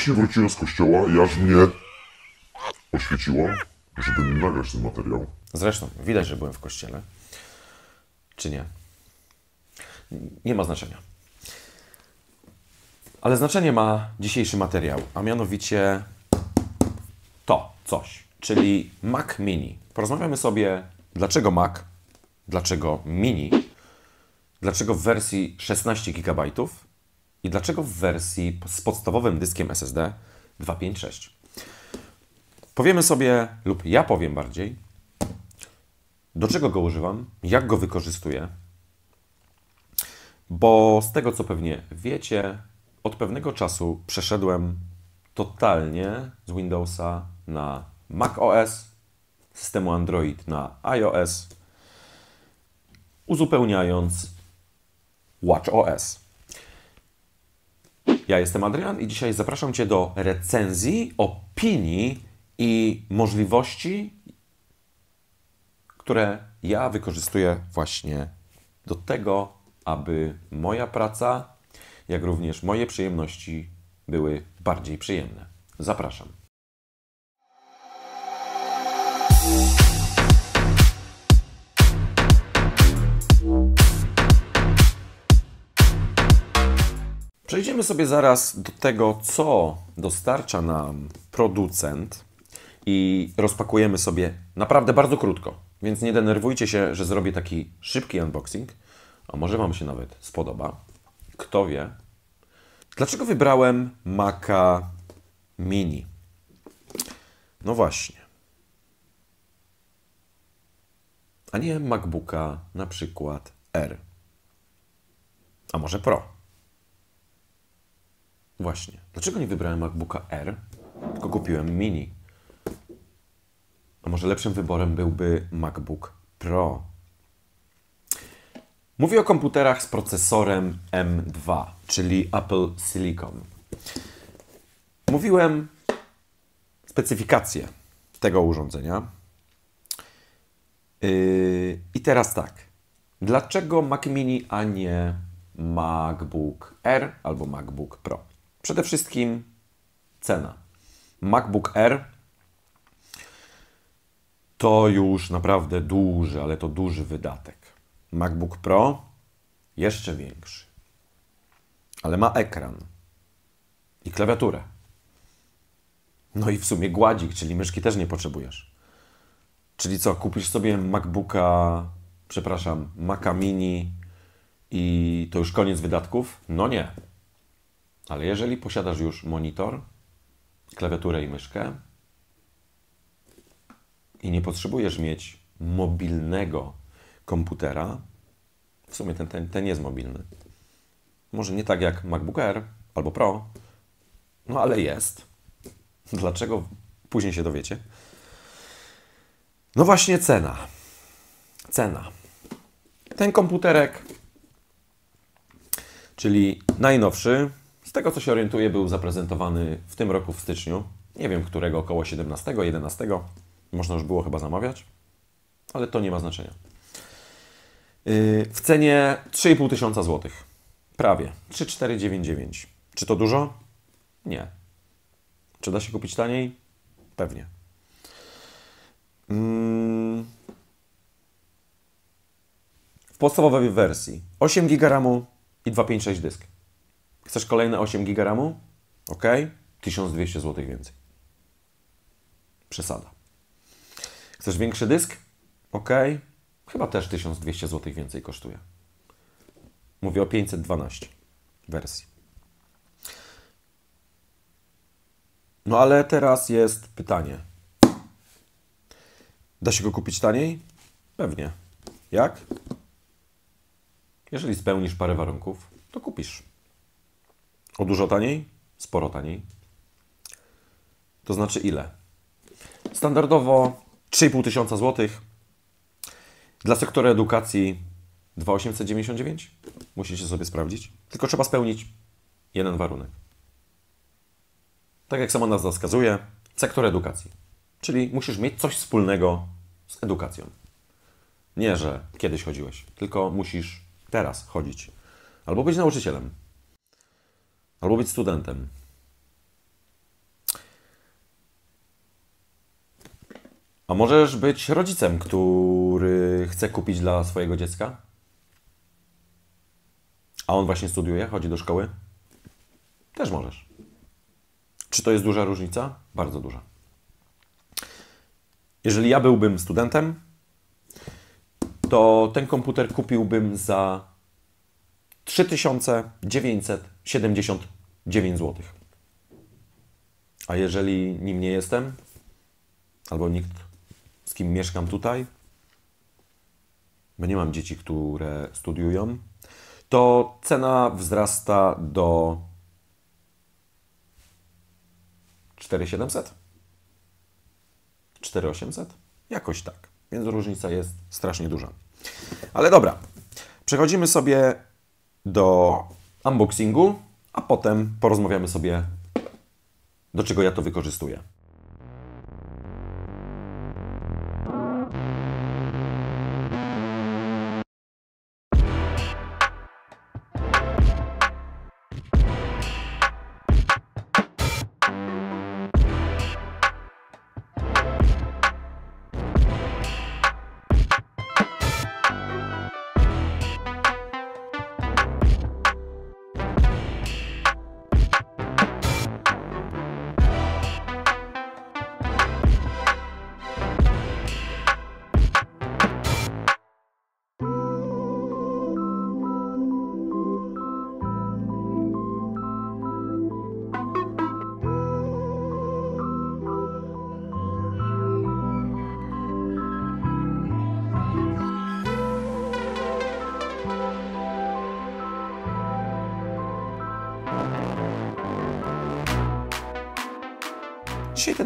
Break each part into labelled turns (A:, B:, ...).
A: Właśnie wróciłem z kościoła i aż mnie oświeciło, żeby nagrać ten materiał.
B: Zresztą, widać, że byłem w kościele. Czy nie? Nie ma znaczenia. Ale znaczenie ma dzisiejszy materiał, a mianowicie to coś, czyli Mac Mini. Porozmawiamy sobie, dlaczego Mac, dlaczego Mini, dlaczego w wersji 16 GB i dlaczego w wersji z podstawowym dyskiem SSD 256. Powiemy sobie, lub ja powiem bardziej, do czego go używam, jak go wykorzystuję, bo z tego co pewnie wiecie, od pewnego czasu przeszedłem totalnie z Windowsa na Mac OS, systemu Android na iOS, uzupełniając Watch OS. Ja jestem Adrian i dzisiaj zapraszam Cię do recenzji, opinii i możliwości, które ja wykorzystuję właśnie do tego, aby moja praca, jak również moje przyjemności były bardziej przyjemne. Zapraszam. Przejdziemy sobie zaraz do tego, co dostarcza nam producent i rozpakujemy sobie naprawdę bardzo krótko. Więc nie denerwujcie się, że zrobię taki szybki unboxing, a może Wam się nawet spodoba. Kto wie. Dlaczego wybrałem Maca Mini? No właśnie. A nie MacBooka na przykład R. A może Pro? Właśnie. Dlaczego nie wybrałem MacBooka R, tylko kupiłem Mini? A może lepszym wyborem byłby MacBook Pro? Mówię o komputerach z procesorem M2, czyli Apple Silicon. Mówiłem specyfikację tego urządzenia. Yy, I teraz tak. Dlaczego Mac Mini, a nie MacBook R albo MacBook Pro? Przede wszystkim cena. MacBook R to już naprawdę duży, ale to duży wydatek. MacBook Pro jeszcze większy, ale ma ekran i klawiaturę. No i w sumie gładzik, czyli myszki też nie potrzebujesz. Czyli co, kupisz sobie MacBooka, przepraszam, Maca Mini i to już koniec wydatków? No nie. Ale jeżeli posiadasz już monitor, klawiaturę i myszkę i nie potrzebujesz mieć mobilnego komputera, w sumie ten, ten, ten jest mobilny. Może nie tak jak MacBook Air albo Pro, no ale jest. Dlaczego? Później się dowiecie. No właśnie cena. Cena. Ten komputerek, czyli najnowszy, z tego co się orientuję, był zaprezentowany w tym roku w styczniu. Nie wiem którego, około 17, 11. Można już było chyba zamawiać, ale to nie ma znaczenia. Yy, w cenie 3,5 tysiąca złotych. Prawie. 3,499. Czy to dużo? Nie. Czy da się kupić taniej? Pewnie. Mm. W podstawowej wersji 8 GB RAMu i 256 dysk. Chcesz kolejne 8 GB RAMu? Ok. 1200 zł więcej. Przesada. Chcesz większy dysk? Ok. Chyba też 1200 zł więcej kosztuje. Mówię o 512 wersji. No ale teraz jest pytanie. Da się go kupić taniej? Pewnie. Jak? Jeżeli spełnisz parę warunków, to kupisz. O dużo taniej? Sporo taniej. To znaczy ile? Standardowo 3,5 tysiąca złotych. Dla sektora edukacji 2,899. Musicie sobie sprawdzić. Tylko trzeba spełnić jeden warunek. Tak jak sama nazwa wskazuje, sektor edukacji. Czyli musisz mieć coś wspólnego z edukacją. Nie, że kiedyś chodziłeś, tylko musisz teraz chodzić. Albo być nauczycielem, Albo być studentem. A możesz być rodzicem, który chce kupić dla swojego dziecka? A on właśnie studiuje, chodzi do szkoły? Też możesz. Czy to jest duża różnica? Bardzo duża. Jeżeli ja byłbym studentem, to ten komputer kupiłbym za 3979 zł. A jeżeli nim nie jestem, albo nikt z kim mieszkam tutaj, bo nie mam dzieci, które studiują, to cena wzrasta do 4700? 4800? Jakoś tak. Więc różnica jest strasznie duża. Ale dobra, przechodzimy sobie do unboxingu, a potem porozmawiamy sobie, do czego ja to wykorzystuję.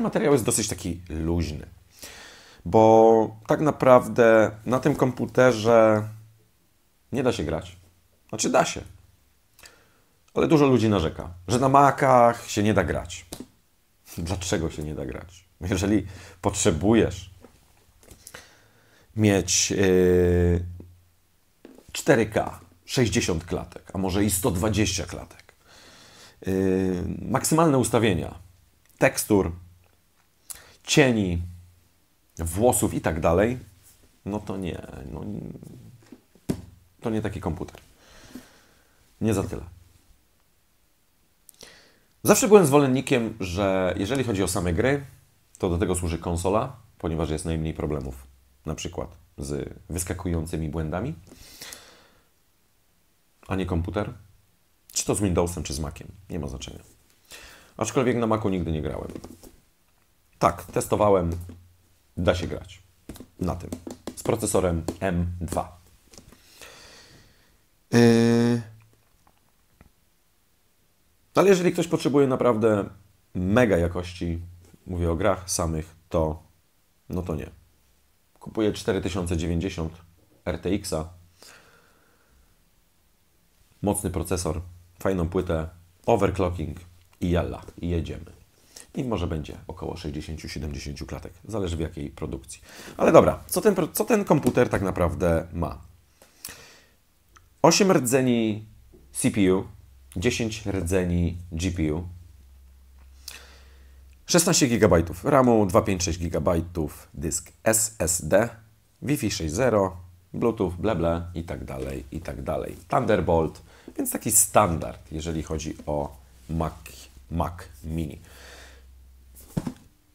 B: Materiał jest dosyć taki luźny, bo tak naprawdę na tym komputerze nie da się grać. Znaczy da się, ale dużo ludzi narzeka, że na Macach się nie da grać. Dlaczego się nie da grać? Jeżeli potrzebujesz mieć yy, 4K, 60 klatek, a może i 120 klatek, yy, maksymalne ustawienia, tekstur, cieni, włosów i tak dalej, no to nie, no, to nie taki komputer. Nie za tyle. Zawsze byłem zwolennikiem, że jeżeli chodzi o same gry, to do tego służy konsola, ponieważ jest najmniej problemów, na przykład z wyskakującymi błędami, a nie komputer. Czy to z Windowsem, czy z Maciem, nie ma znaczenia. Aczkolwiek na Macu nigdy nie grałem. Tak, testowałem, da się grać na tym, z procesorem M2. Yy... Ale jeżeli ktoś potrzebuje naprawdę mega jakości, mówię o grach samych, to no to nie. Kupuję 4090 RTX-a, mocny procesor, fajną płytę, overclocking i jalla, i jedziemy. I może będzie około 60-70 klatek, zależy w jakiej produkcji. Ale dobra, co ten, co ten komputer tak naprawdę ma? 8 rdzeni CPU, 10 rdzeni GPU, 16 GB RAMu, 256 GB dysk SSD, Wi-Fi 6.0, Bluetooth, bleble i tak dalej, i tak dalej. Thunderbolt, więc taki standard, jeżeli chodzi o Mac, Mac Mini.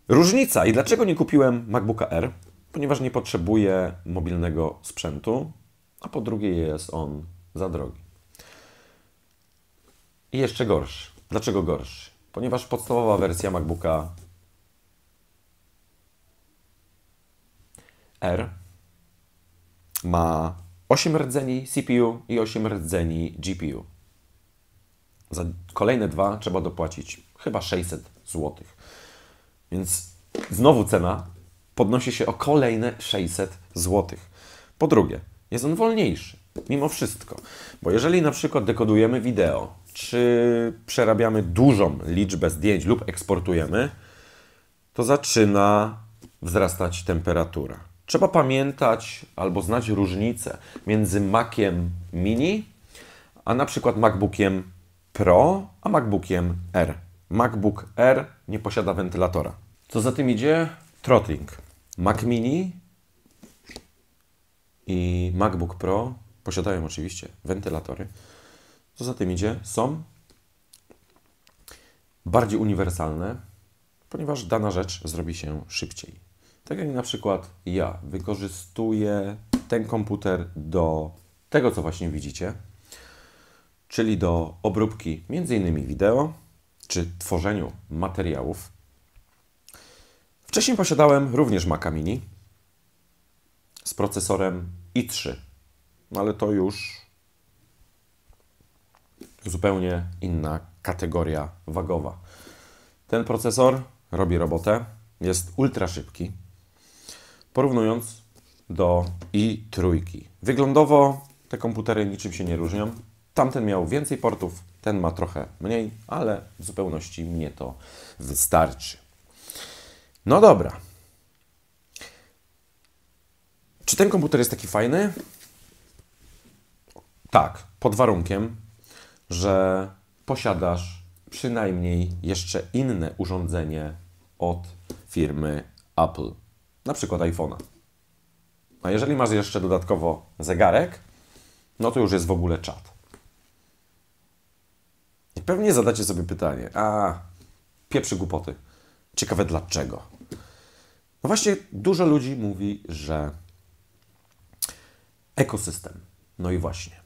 B: Różnica i dlaczego nie kupiłem MacBooka R? Ponieważ nie potrzebuję mobilnego sprzętu, a po drugie jest on za drogi. I jeszcze gorszy. Dlaczego gorszy? Ponieważ podstawowa wersja MacBooka R ma 8 rdzeni CPU i 8 rdzeni GPU. Za kolejne dwa trzeba dopłacić chyba 600 zł. Więc znowu cena podnosi się o kolejne 600 zł. Po drugie, jest on wolniejszy, mimo wszystko. Bo jeżeli na przykład dekodujemy wideo, czy przerabiamy dużą liczbę zdjęć lub eksportujemy, to zaczyna wzrastać temperatura. Trzeba pamiętać albo znać różnicę między Maciem Mini, a na przykład MacBookiem Pro, a MacBookiem R. MacBook R nie posiada wentylatora. Co za tym idzie? Throttling. Mac Mini i MacBook Pro posiadają oczywiście wentylatory. Co za tym idzie, są bardziej uniwersalne, ponieważ dana rzecz zrobi się szybciej. Tak jak na przykład ja wykorzystuję ten komputer do tego, co właśnie widzicie, czyli do obróbki m.in. wideo czy tworzeniu materiałów. Wcześniej posiadałem również Maca Mini z procesorem i3, no ale to już zupełnie inna kategoria wagowa. Ten procesor robi robotę, jest ultra szybki, porównując do i3. Wyglądowo te komputery niczym się nie różnią. Tamten miał więcej portów, ten ma trochę mniej, ale w zupełności mnie to wystarczy. No dobra. Czy ten komputer jest taki fajny? Tak, pod warunkiem, że posiadasz przynajmniej jeszcze inne urządzenie od firmy Apple, na przykład iPhone'a. A jeżeli masz jeszcze dodatkowo zegarek, no to już jest w ogóle czat. Pewnie zadacie sobie pytanie, a pieprzy głupoty. Ciekawe dlaczego. No właśnie, dużo ludzi mówi, że ekosystem. No i właśnie,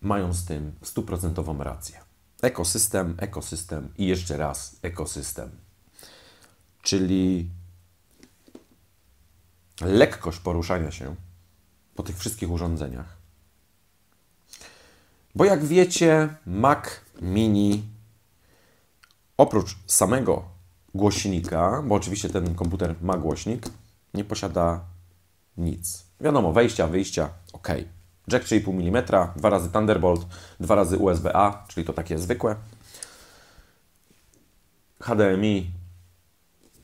B: mają z tym stuprocentową rację. Ekosystem, ekosystem i jeszcze raz ekosystem. Czyli lekkość poruszania się po tych wszystkich urządzeniach. Bo jak wiecie, Mac Mini oprócz samego głośnika, bo oczywiście ten komputer ma głośnik, nie posiada nic. Wiadomo, wejścia, wyjścia, ok. Jack 3,5 mm, dwa razy Thunderbolt, dwa razy USB-A, czyli to takie zwykłe. HDMI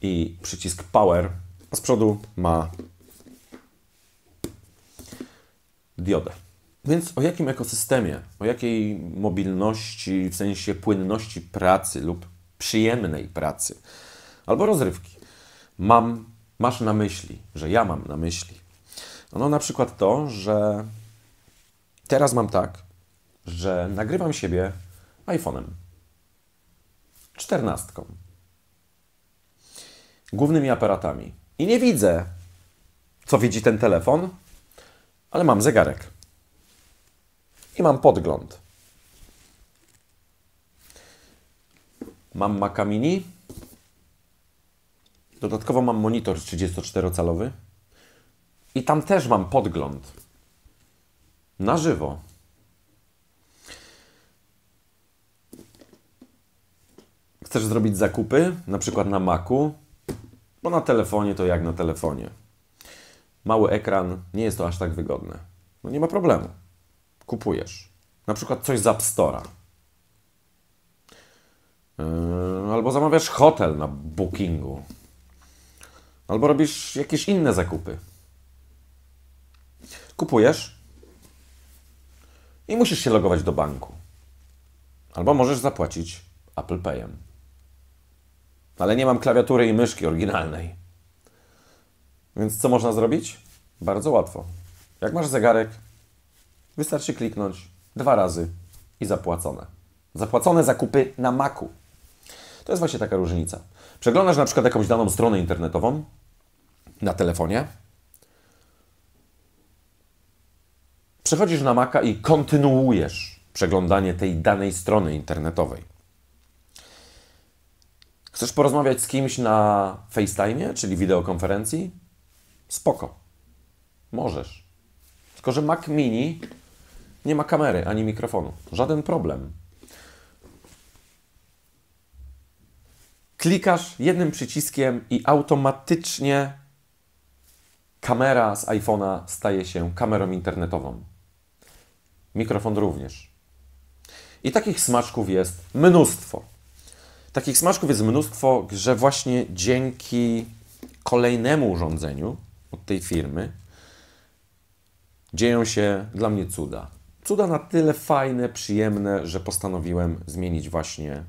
B: i przycisk Power, a z przodu ma diodę. Więc o jakim ekosystemie, o jakiej mobilności, w sensie płynności pracy lub przyjemnej pracy albo rozrywki mam, masz na myśli, że ja mam na myśli? No na przykład to, że teraz mam tak, że nagrywam siebie iPhone'em. Czternastką. Głównymi aparatami. I nie widzę, co widzi ten telefon, ale mam zegarek. I mam podgląd. Mam Maca Mini. Dodatkowo mam monitor 34-calowy. I tam też mam podgląd. Na żywo. Chcesz zrobić zakupy, na przykład na Macu, bo na telefonie to jak na telefonie. Mały ekran, nie jest to aż tak wygodne. No nie ma problemu. Kupujesz. Na przykład coś z App Store'a. Yy, albo zamawiasz hotel na bookingu. Albo robisz jakieś inne zakupy. Kupujesz i musisz się logować do banku. Albo możesz zapłacić Apple Payem. Ale nie mam klawiatury i myszki oryginalnej. Więc co można zrobić? Bardzo łatwo. Jak masz zegarek, wystarczy kliknąć dwa razy i zapłacone. Zapłacone zakupy na Macu. To jest właśnie taka różnica. Przeglądasz na przykład jakąś daną stronę internetową na telefonie, przechodzisz na Maca i kontynuujesz przeglądanie tej danej strony internetowej. Chcesz porozmawiać z kimś na FaceTime, czyli wideokonferencji? Spoko. Możesz. Tylko, że Mac Mini nie ma kamery ani mikrofonu. Żaden problem. Klikasz jednym przyciskiem i automatycznie kamera z iPhone'a staje się kamerą internetową. Mikrofon również. I takich smaczków jest mnóstwo. Takich smaczków jest mnóstwo, że właśnie dzięki kolejnemu urządzeniu od tej firmy dzieją się dla mnie cuda. Cuda na tyle fajne, przyjemne, że postanowiłem zmienić właśnie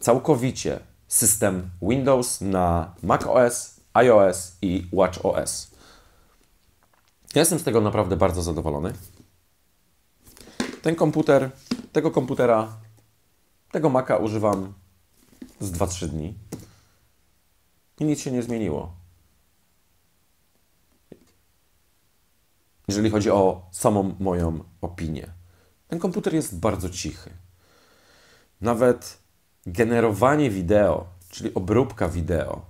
B: całkowicie system Windows na Mac OS iOS i WatchOS. Ja jestem z tego naprawdę bardzo zadowolony. Ten komputer, tego komputera, tego Maca używam z 2-3 dni i nic się nie zmieniło. Jeżeli chodzi o samą moją opinię. Ten komputer jest bardzo cichy. Nawet generowanie wideo, czyli obróbka wideo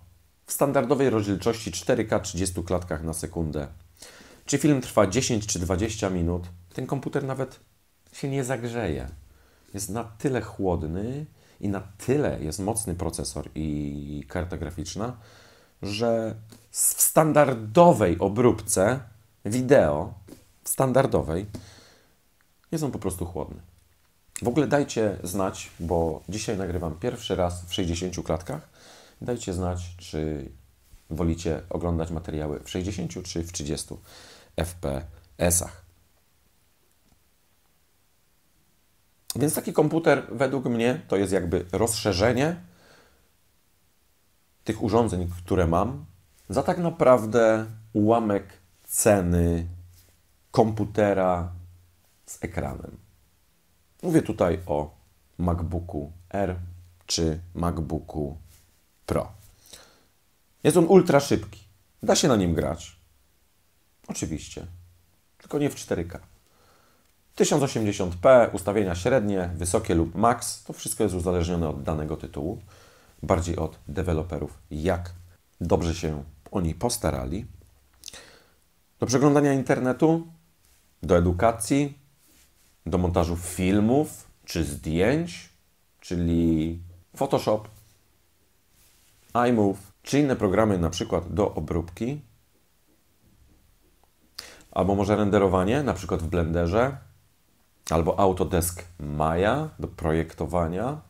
B: w standardowej rozdzielczości 4K 30 klatkach na sekundę. Czy film trwa 10 czy 20 minut, ten komputer nawet się nie zagrzeje. Jest na tyle chłodny i na tyle jest mocny procesor i karta graficzna, że w standardowej obróbce wideo, standardowej, jest on po prostu chłodny. W ogóle dajcie znać, bo dzisiaj nagrywam pierwszy raz w 60 klatkach. Dajcie znać, czy wolicie oglądać materiały w 60 czy w 30 FPS-ach. Więc taki komputer według mnie to jest jakby rozszerzenie tych urządzeń, które mam, za tak naprawdę ułamek ceny komputera z ekranem. Mówię tutaj o MacBooku R czy MacBooku Pro. Jest on ultra szybki. Da się na nim grać. Oczywiście. Tylko nie w 4K. 1080p, ustawienia średnie, wysokie lub max, to wszystko jest uzależnione od danego tytułu, bardziej od deweloperów, jak dobrze się oni postarali. Do przeglądania internetu, do edukacji, do montażu filmów czy zdjęć, czyli Photoshop, iMove, czy inne programy na przykład do obróbki, albo może renderowanie, na przykład w Blenderze, albo Autodesk Maya do projektowania.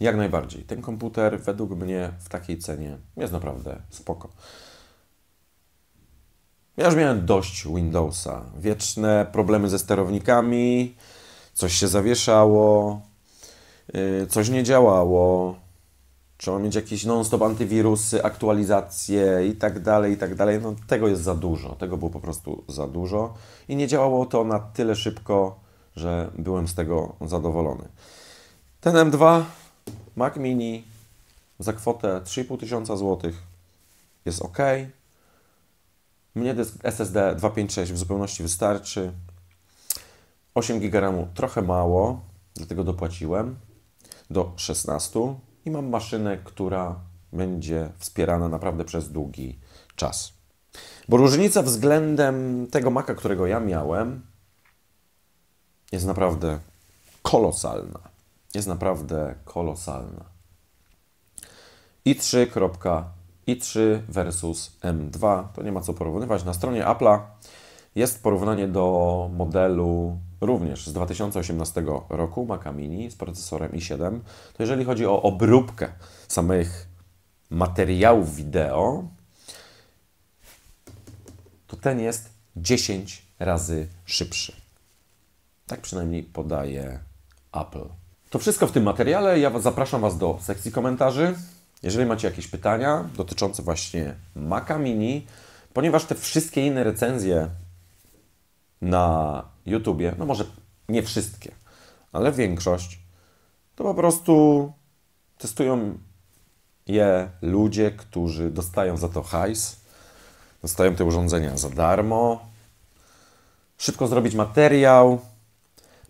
B: Jak najbardziej. Ten komputer według mnie w takiej cenie jest naprawdę spoko. Ja już miałem dość Windowsa. Wieczne problemy ze sterownikami, coś się zawieszało, yy, coś nie działało. Trzeba mieć jakieś non-stop antywirusy, aktualizacje i tak dalej, i tak dalej. No tego jest za dużo. Tego było po prostu za dużo. I nie działało to na tyle szybko, że byłem z tego zadowolony. Ten M2 Mac Mini za kwotę 3,5 tysiąca złotych jest ok. Mnie dysk SSD 256 w zupełności wystarczy. 8 GB trochę mało, dlatego dopłaciłem do 16 i mam maszynę, która będzie wspierana naprawdę przez długi czas. Bo różnica względem tego Maca, którego ja miałem, jest naprawdę kolosalna. Jest naprawdę kolosalna. i3. i3 versus M2 to nie ma co porównywać. Na stronie Apple'a jest porównanie do modelu również z 2018 roku Maca Mini z procesorem i7. To jeżeli chodzi o obróbkę samych materiałów wideo, to ten jest 10 razy szybszy. Tak przynajmniej podaje Apple. To wszystko w tym materiale. Ja zapraszam Was do sekcji komentarzy. Jeżeli macie jakieś pytania dotyczące właśnie Maca Mini, ponieważ te wszystkie inne recenzje na YouTubie, no może nie wszystkie, ale większość, to po prostu testują je ludzie, którzy dostają za to hajs, dostają te urządzenia za darmo. Szybko zrobić materiał,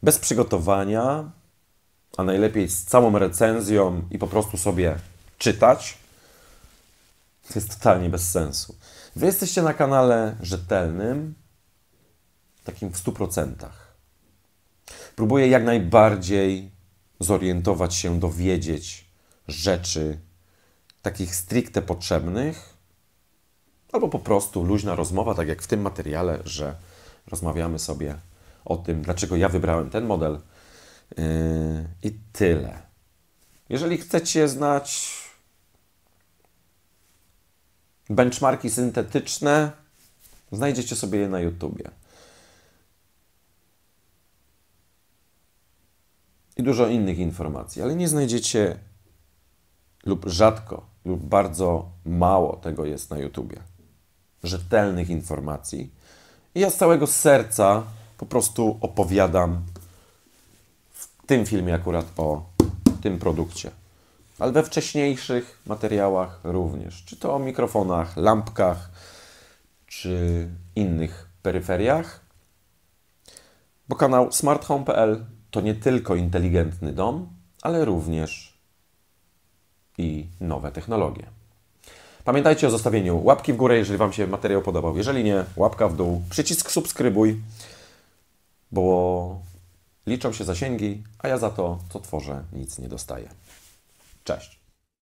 B: bez przygotowania, a najlepiej z całą recenzją i po prostu sobie czytać. To jest totalnie bez sensu. Wy jesteście na kanale rzetelnym, takim w 100%. Próbuję jak najbardziej zorientować się, dowiedzieć rzeczy takich stricte potrzebnych, albo po prostu luźna rozmowa, tak jak w tym materiale, że rozmawiamy sobie o tym, dlaczego ja wybrałem ten model i tyle. Jeżeli chcecie znać benchmarki syntetyczne, znajdziecie sobie je na YouTubie. i dużo innych informacji, ale nie znajdziecie lub rzadko, lub bardzo mało tego jest na YouTubie. Rzetelnych informacji. I ja z całego serca po prostu opowiadam tym filmie akurat o tym produkcie. Ale we wcześniejszych materiałach również. Czy to o mikrofonach, lampkach, czy innych peryferiach. Bo kanał smarthome.pl to nie tylko inteligentny dom, ale również i nowe technologie. Pamiętajcie o zostawieniu łapki w górę, jeżeli Wam się materiał podobał. Jeżeli nie, łapka w dół, przycisk subskrybuj, bo liczą się zasięgi, a ja za to, co tworzę, nic nie dostaję. Cześć.